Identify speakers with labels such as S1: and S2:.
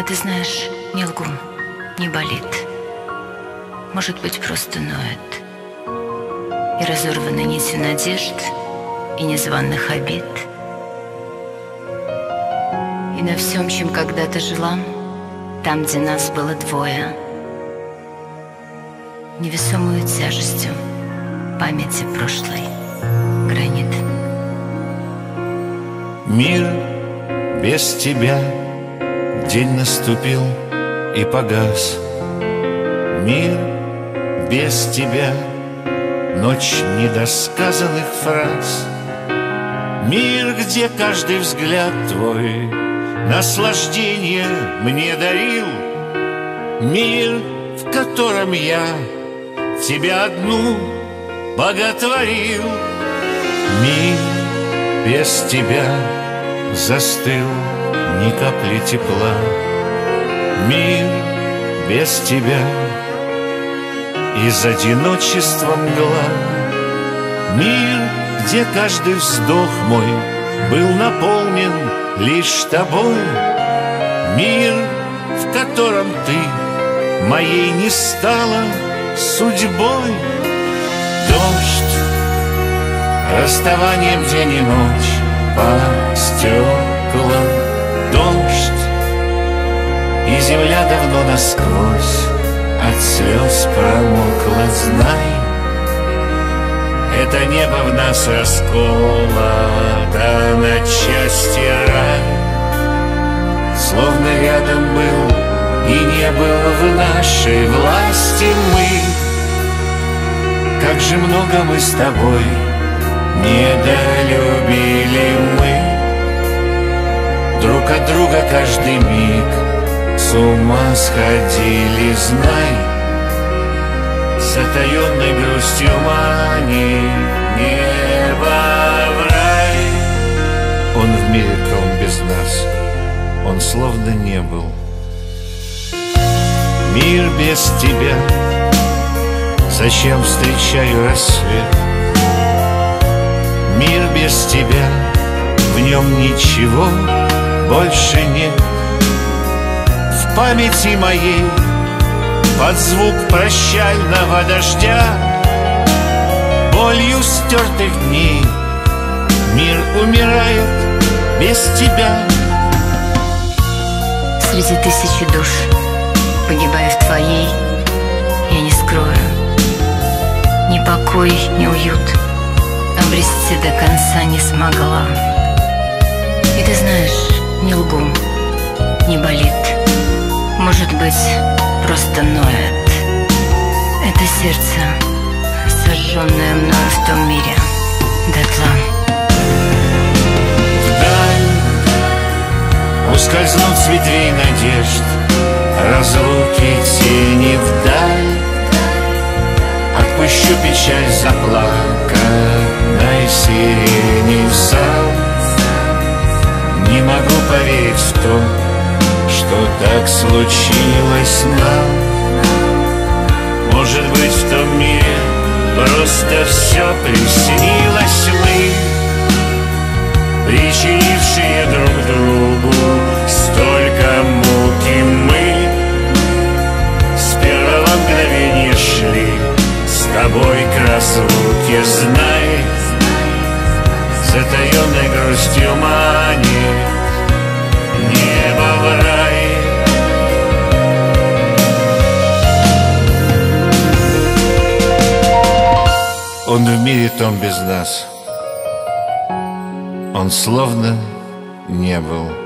S1: А ты знаешь, не лгу, не болит. Может быть, просто ноет. И разорваны нити надежд и незваных обид. И на всем, чем когда-то жила, там, где нас было двое, невесомую тяжестью памяти прошлой гранит.
S2: Мир без тебя День наступил и погас. Мир без тебя. Ночь недосказанных фраз. Мир, где каждый взгляд твой Наслаждение мне дарил. Мир, в котором я Тебя одну боготворил. Мир без тебя застыл ни капли тепла. Мир без тебя Из одиночества мгла Мир, где каждый вздох мой Был наполнен лишь тобой. Мир, в котором ты Моей не стала судьбой. Дождь, расставанием день и ночь По стеклам И земля давно насквозь От слез промокла, знай. Это небо в нас расколото На части рай Словно рядом был И не был в нашей власти мы. Как же много мы с тобой Недолюбили мы. Друг от друга каждый миг С ума сходили, знай. С затаенной грустью мани Небо в рай. Он в мире, то он без нас Он словно не был. Мир без тебя Зачем встречаю рассвет? Мир без тебя В нем ничего больше нет Памяти моей под звук прощального дождя. Болью стертых дней Мир умирает без тебя.
S1: Среди тысячи душ, погибая в твоей, я не скрою Ни покой, ни уют обрести до конца не смогла. И ты знаешь, не лгу, не болит Может быть, просто ноет. Это сердце, сожженное мною в том мире. Дотла.
S2: Вдаль ускользнут с ветвей надежд Разлуки тени вдаль. Отпущу печаль заплаканной сирени сам не могу поверить в то, что так случилось нам. Может быть в том мире просто все приснилось мы Причинившие друг другу столько муки. Мы С первого мгновения шли с тобой к разлуке, знай Затаенной грустью мани Он в мире том без нас. Он словно не был